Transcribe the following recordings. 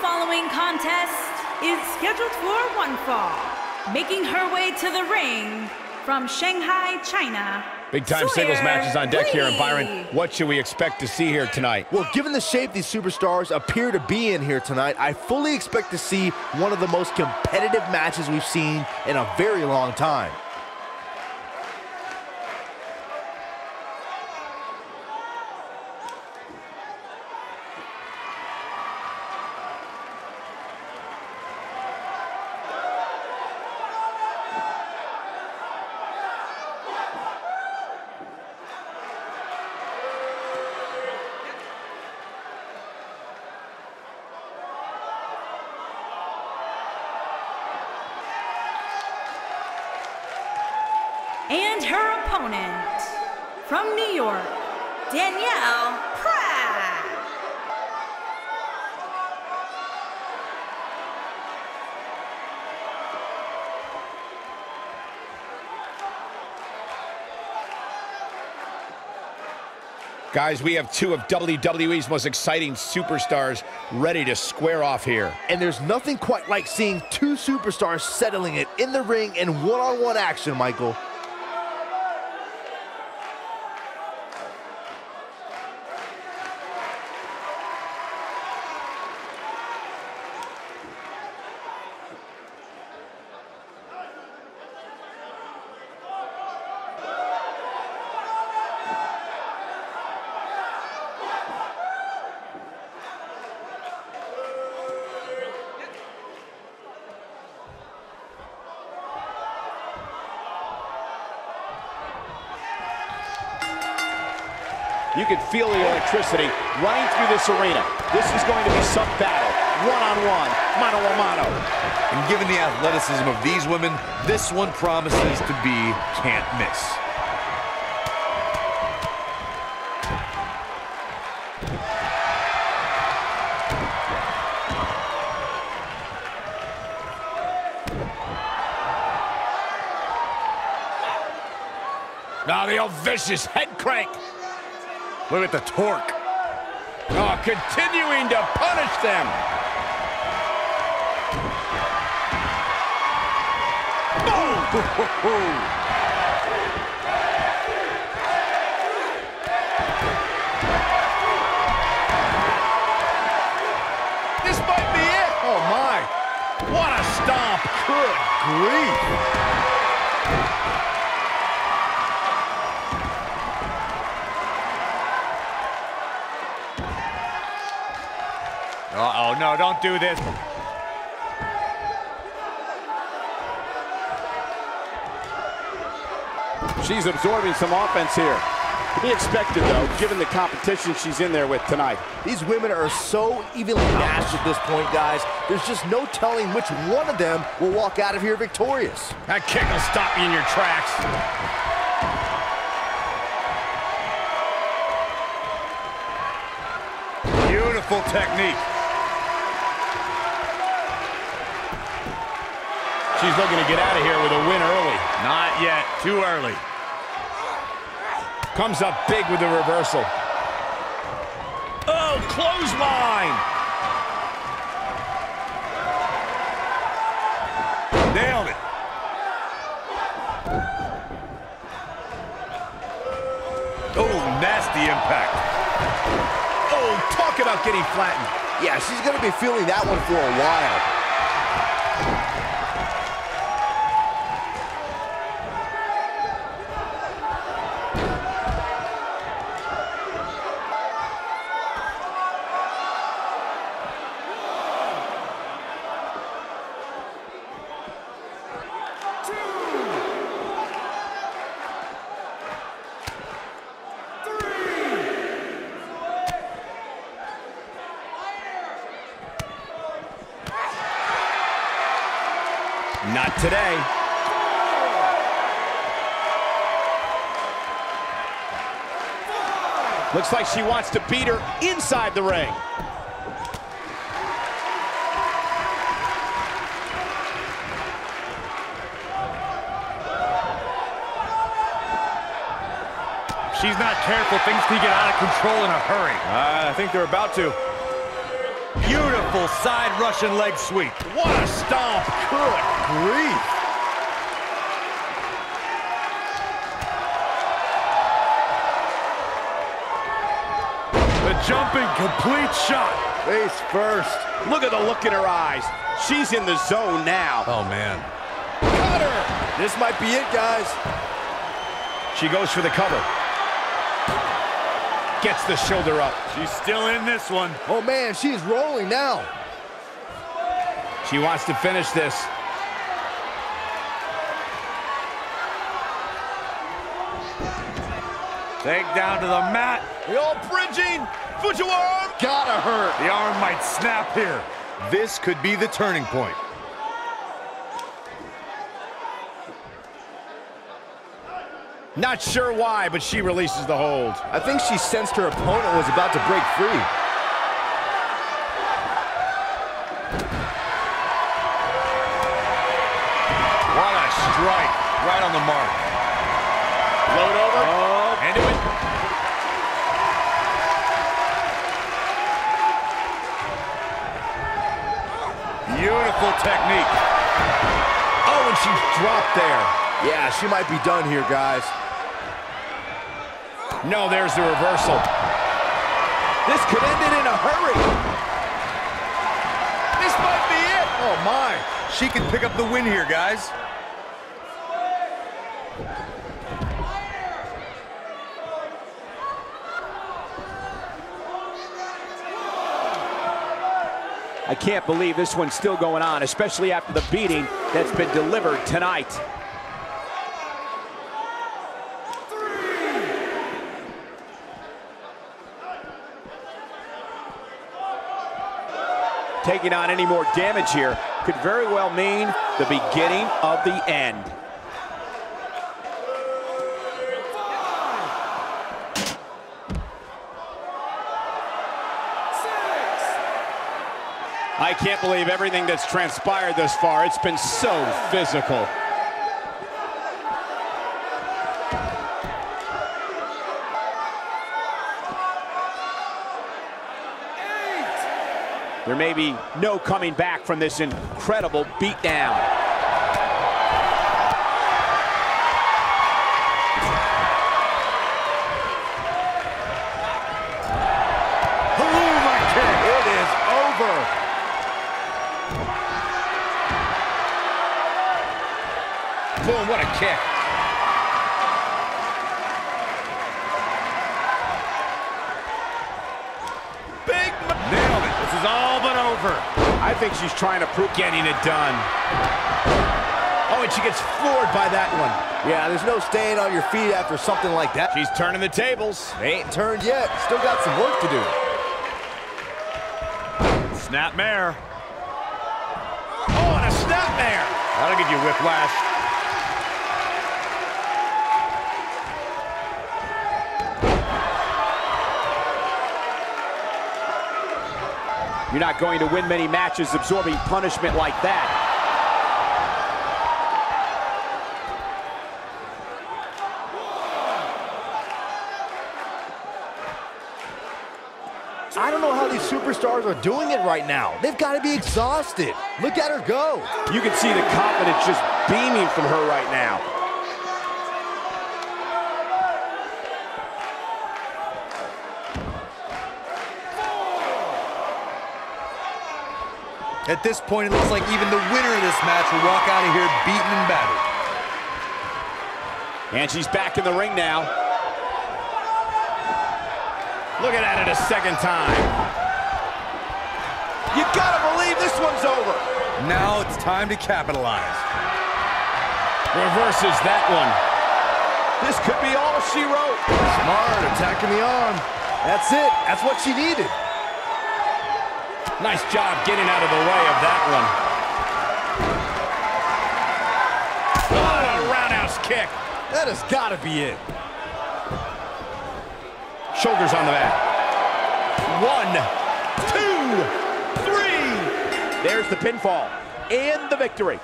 following contest is scheduled for one fall. Making her way to the ring from Shanghai, China. Big time singles matches on deck here. And Byron, what should we expect to see here tonight? Well, given the shape these superstars appear to be in here tonight, I fully expect to see one of the most competitive matches we've seen in a very long time. And her opponent from New York, Deonna Purrazzo. Guys, we have two of WWE's most exciting superstars ready to square off here. And there's nothing quite like seeing two superstars settling it in the ring in one-on-one action, Michael. You can feel the electricity running through this arena. This is going to be some battle, one-on-one, mano-a-mano. And given the athleticism of these women, this one promises to be can't miss. Now the old vicious head crank. Look at the torque. Oh, continuing to punish them. This might be it. Oh, my. What a stomp. Good grief. Uh-oh, no, don't do this. She's absorbing some offense here. He expected, though, given the competition she's in there with tonight. These women are so evenly matched at this point, guys. There's just no telling which one of them will walk out of here victorious. That kick will stop you in your tracks. Beautiful technique. She's looking to get out of here with a win early. Not yet. Too early. Comes up big with the reversal. Oh, clothesline! Nailed it. Oh, nasty impact. Oh, talk about getting flattened. Yeah, she's going to be feeling that one for a while. Not today. Looks like she wants to beat her inside the ring. She's not careful. Things can get out of control in a hurry. I think they're about to. Beautiful Beautiful side Russian leg sweep. What a stomp. Good grief. Jumping complete shot. Face first. Look at the look in her eyes. She's in the zone now. Oh, man. Got her. This might be it, guys. She goes for the cover. Gets the shoulder up. She's still in this one. Oh, man, she's rolling now. She wants to finish this. Take down to the mat. The old bridging. Fujiwara. Gotta hurt. The arm might snap here. This could be the turning point. Not sure why, but she releases the hold. I think she sensed her opponent was about to break free. What a strike. Right on the mark. Float over. Oh, Technique. Oh, and she's dropped there. Yeah, she might be done here, guys. No, there's the reversal. This could end it in a hurry. This might be it. Oh, my. She can pick up the win here, guys. I can't believe this one's still going on, especially after the beating that's been delivered tonight. Taking on any more damage here could very well mean the beginning of the end. I can't believe everything that's transpired thus far. It's been so physical. There may be no coming back from this incredible beatdown. Oh Haruma kick. It is over. Boom, what a kick. Big Nailed it. This is all but over. I think she's trying to prove getting it done. Oh, and she gets floored by that one. Yeah, there's no staying on your feet after something like that. She's turning the tables. They ain't turned yet. Still got some work to do. Snap mare. Oh, and a snap there. That'll give you whiplash. You're not going to win many matches absorbing punishment like that. I don't know how these superstars are doing it right now. They've got to be exhausted. Look at her go. You can see the confidence just beaming from her right now. At this point, it looks like even the winner of this match will walk out of here beaten and battered. And she's back in the ring now. Looking at it a second time. You gotta believe this one's over. Now it's time to capitalize. Reverses that one. This could be all she wrote. Smart, attacking the arm. That's it. That's what she needed. Nice job getting out of the way of that one. What a roundhouse kick. That has got to be it. Shoulders on the mat. One, two, three. There's the pinfall and the victory.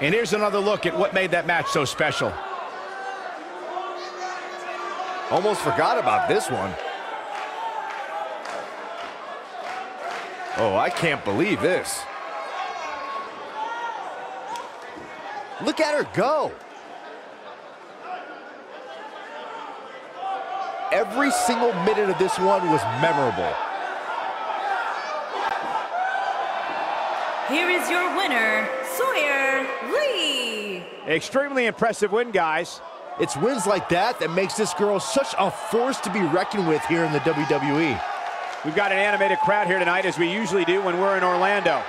And here's another look at what made that match so special. Almost forgot about this one. Oh, I can't believe this. Look at her go. Every single minute of this one was memorable. Here is your winner, Xia Li. Extremely impressive win, guys. It's wins like that that makes this girl such a force to be reckoned with here in the WWE. We've got an animated crowd here tonight, as we usually do when we're in Orlando.